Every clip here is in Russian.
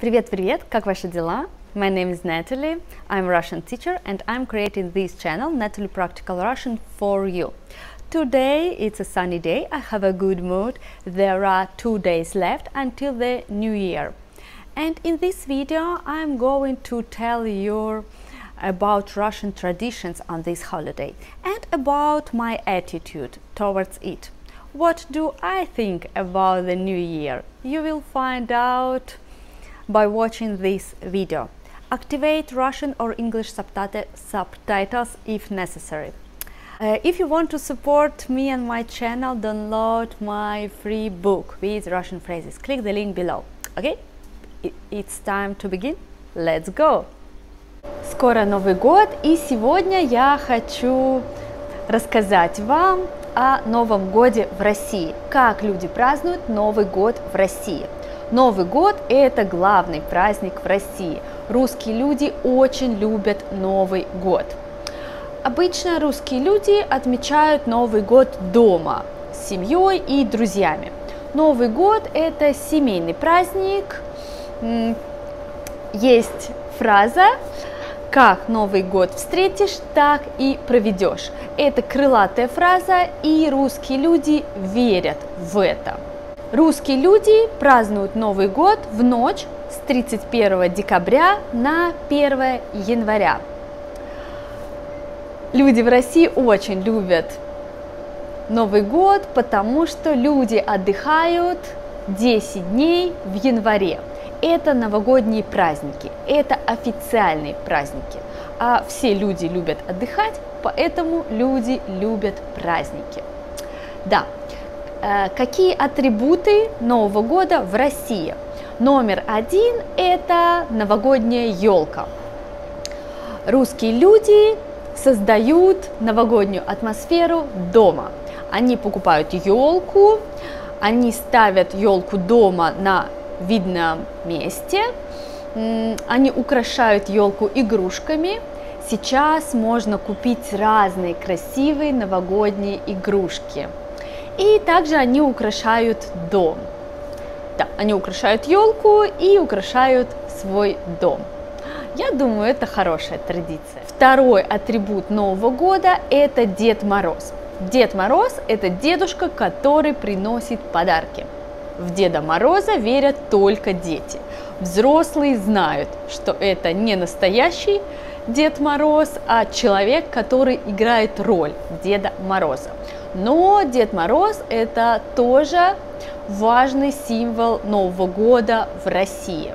Привет-привет, как ваши дела? My name is Natalie, I'm a Russian teacher and I'm creating this channel, Natalie Practical Russian, for you. Today it's a sunny day, I have a good mood, there are two days left until the new year. And in this video I'm going to tell you about Russian traditions on this holiday and about my attitude towards it. What do I think about the new year? You will find out by watching this video. Activate Russian or English subtitles if necessary. Uh, if you want to support me and my channel, download my free book with Russian phrases. Click the link below. Okay? It's time to begin. Let's go! Скоро Новый год, и сегодня я хочу рассказать вам о Новом годе в России. Как люди празднуют Новый год в России. Новый год – это главный праздник в России. Русские люди очень любят Новый год. Обычно русские люди отмечают Новый год дома с семьей и друзьями. Новый год – это семейный праздник. Есть фраза «Как Новый год встретишь, так и проведешь». Это крылатая фраза, и русские люди верят в это. Русские люди празднуют Новый год в ночь с 31 декабря на 1 января. Люди в России очень любят Новый год, потому что люди отдыхают 10 дней в январе. Это новогодние праздники, это официальные праздники. А все люди любят отдыхать, поэтому люди любят праздники. Да, какие атрибуты Нового года в России? Номер один – это новогодняя елка. Русские люди создают новогоднюю атмосферу дома. Они покупают елку, они ставят елку дома на видном месте, они украшают елку игрушками. Сейчас можно купить разные красивые новогодние игрушки – и также они украшают дом. Да, они украшают елку и украшают свой дом. Я думаю, это хорошая традиция. Второй атрибут Нового года – это Дед Мороз. Дед Мороз – это дедушка, который приносит подарки. В Деда Мороза верят только дети. Взрослые знают, что это не настоящий Дед Мороз, а человек, который играет роль Деда Мороза. Но Дед Мороз это тоже важный символ Нового года в России.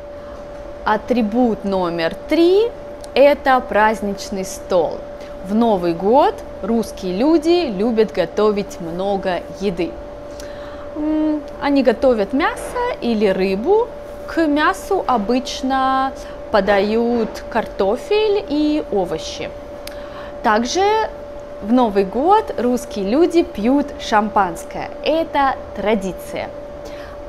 Атрибут номер три – это праздничный стол. В Новый год русские люди любят готовить много еды. Они готовят мясо или рыбу. К мясу обычно подают картофель и овощи. Также в Новый год русские люди пьют шампанское. Это традиция.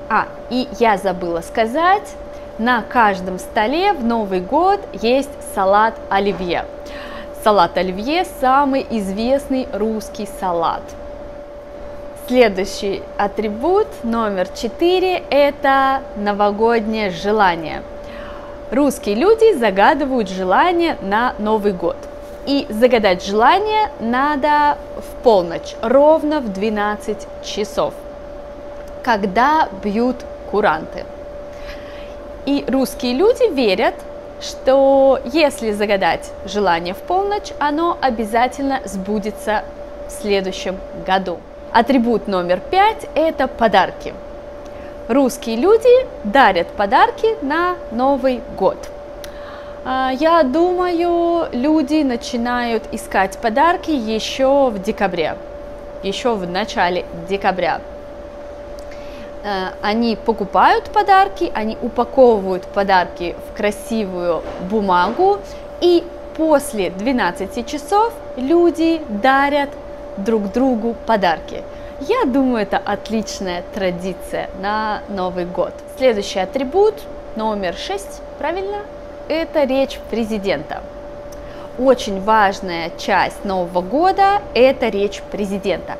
А, и я забыла сказать, на каждом столе в Новый год есть салат оливье. Салат оливье – самый известный русский салат. Следующий атрибут, номер четыре, это новогоднее желание. Русские люди загадывают желание на Новый год – и загадать желание надо в полночь, ровно в 12 часов, когда бьют куранты. И русские люди верят, что если загадать желание в полночь, оно обязательно сбудется в следующем году. Атрибут номер пять – это подарки. Русские люди дарят подарки на Новый год – я думаю, люди начинают искать подарки еще в декабре, еще в начале декабря. А, они покупают подарки, они упаковывают подарки в красивую бумагу, и после 12 часов люди дарят друг другу подарки. Я думаю, это отличная традиция на Новый год. Следующий атрибут номер 6, правильно? Это речь президента. Очень важная часть Нового года – это речь президента.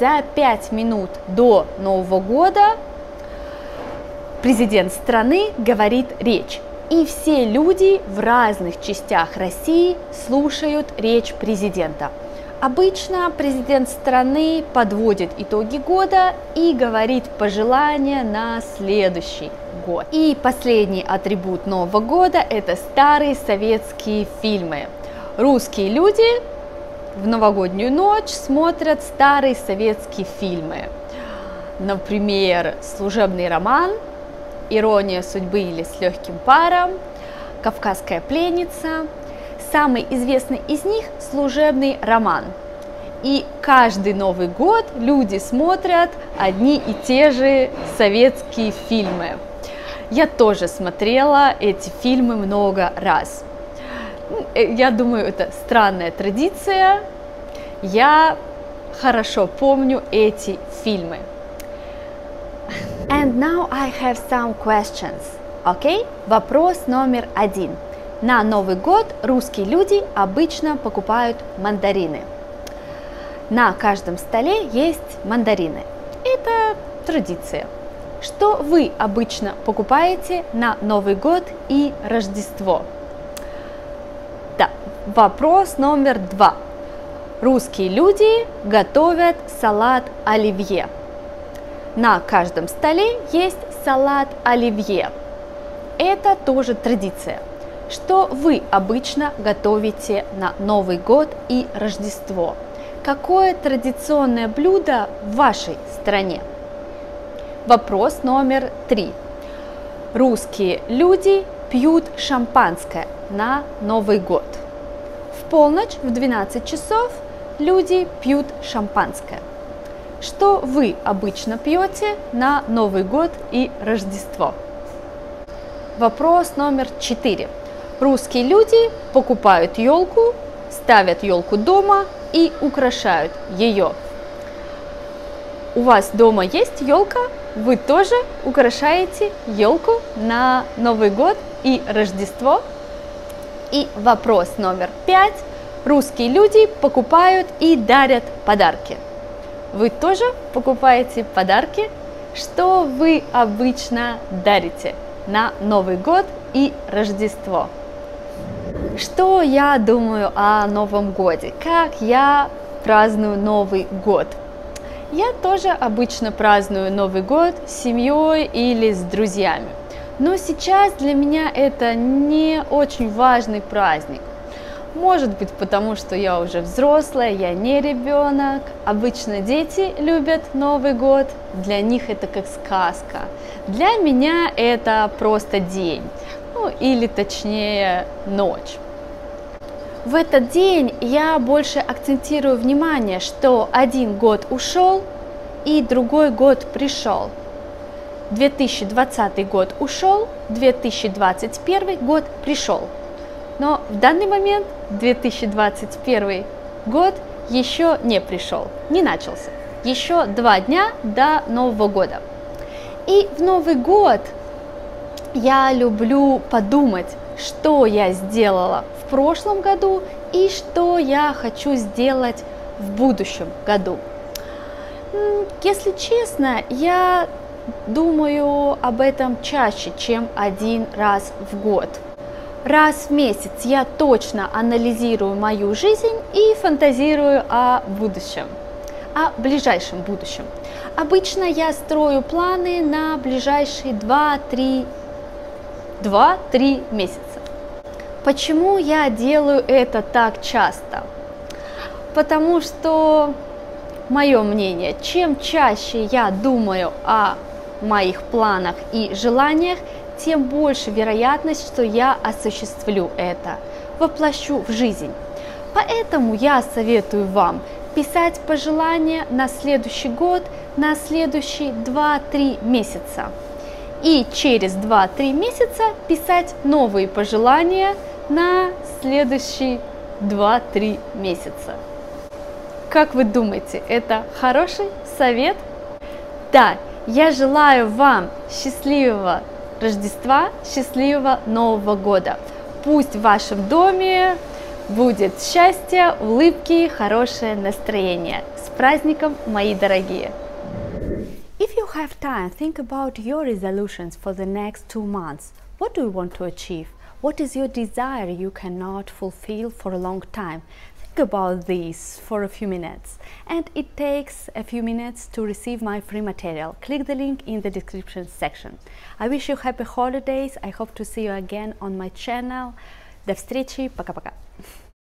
За пять минут до Нового года президент страны говорит речь. И все люди в разных частях России слушают речь президента. Обычно президент страны подводит итоги года и говорит пожелания на следующий год. И последний атрибут Нового года – это старые советские фильмы. Русские люди в новогоднюю ночь смотрят старые советские фильмы. Например, «Служебный роман», «Ирония судьбы» или «С легким паром», «Кавказская пленница», Самый известный из них – служебный роман. И каждый Новый год люди смотрят одни и те же советские фильмы. Я тоже смотрела эти фильмы много раз. Э, я думаю, это странная традиция. Я хорошо помню эти фильмы. And now I have some questions. Okay? Вопрос номер один. На Новый год русские люди обычно покупают мандарины. На каждом столе есть мандарины. Это традиция. Что вы обычно покупаете на Новый год и Рождество? Да, вопрос номер два. Русские люди готовят салат оливье. На каждом столе есть салат оливье. Это тоже традиция – что вы обычно готовите на Новый год и Рождество? Какое традиционное блюдо в вашей стране? Вопрос номер три. Русские люди пьют шампанское на Новый год. В полночь в 12 часов люди пьют шампанское. Что вы обычно пьете на Новый год и Рождество? Вопрос номер четыре. Русские люди покупают елку, ставят елку дома и украшают ее. У вас дома есть елка? Вы тоже украшаете елку на Новый год и Рождество? И вопрос номер пять. Русские люди покупают и дарят подарки. Вы тоже покупаете подарки? Что вы обычно дарите на Новый год и Рождество? Что я думаю о Новом Годе? Как я праздную Новый год? Я тоже обычно праздную Новый год с семьей или с друзьями. Но сейчас для меня это не очень важный праздник. Может быть, потому что я уже взрослая, я не ребенок. Обычно дети любят Новый год, для них это как сказка. Для меня это просто день, ну или точнее ночь. В этот день я больше акцентирую внимание, что один год ушел и другой год пришел. 2020 год ушел, 2021 год пришел. Но в данный момент 2021 год еще не пришел, не начался. Еще два дня до Нового года. И в Новый год я люблю подумать, что я сделала в прошлом году и что я хочу сделать в будущем году. Если честно, я думаю об этом чаще, чем один раз в год. Раз в месяц я точно анализирую мою жизнь и фантазирую о будущем, о ближайшем будущем. Обычно я строю планы на ближайшие 2-3 2-3 месяца. Почему я делаю это так часто? Потому что, мое мнение, чем чаще я думаю о моих планах и желаниях, тем больше вероятность, что я осуществлю это, воплощу в жизнь. Поэтому я советую вам писать пожелания на следующий год, на следующие 2-3 месяца. И через 2-3 месяца писать новые пожелания – на следующие 2-3 месяца. Как вы думаете, это хороший совет? Да, я желаю вам счастливого Рождества, счастливого Нового года. Пусть в вашем доме будет счастье, улыбки, хорошее настроение. С праздником, мои дорогие! If you have time, think about your resolutions for the next two months. What do you want to achieve? What is your desire you cannot fulfill for a long time? Think about this for a few minutes. And it takes a few minutes to receive my free material. Click the link in the description section. I wish you happy holidays. I hope to see you again on my channel. До встречи. Пока-пока.